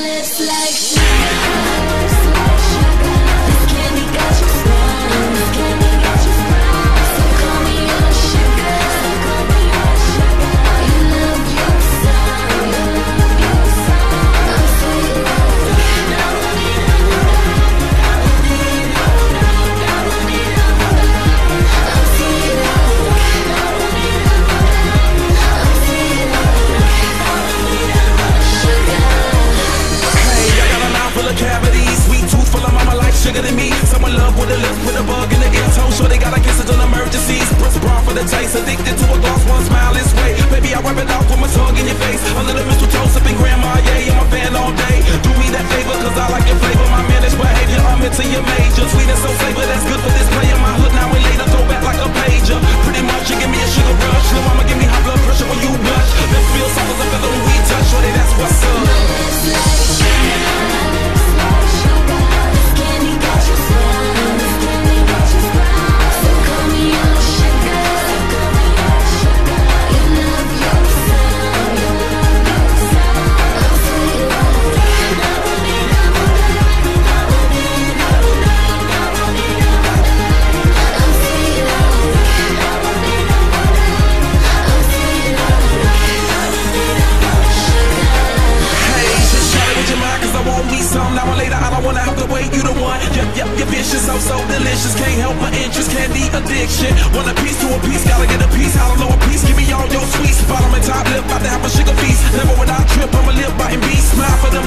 timeless like. Chai later, I don't wanna have to wait, you the one. Yep, yep, your bitch is so, so delicious. Can't help my interest, candy addiction. Want a piece to a piece, gotta get a piece. I don't know a piece, give me all your sweets. Bottom and top lip, about to have a sugar feast. Never would I trip, I'ma live by and be. Smile for them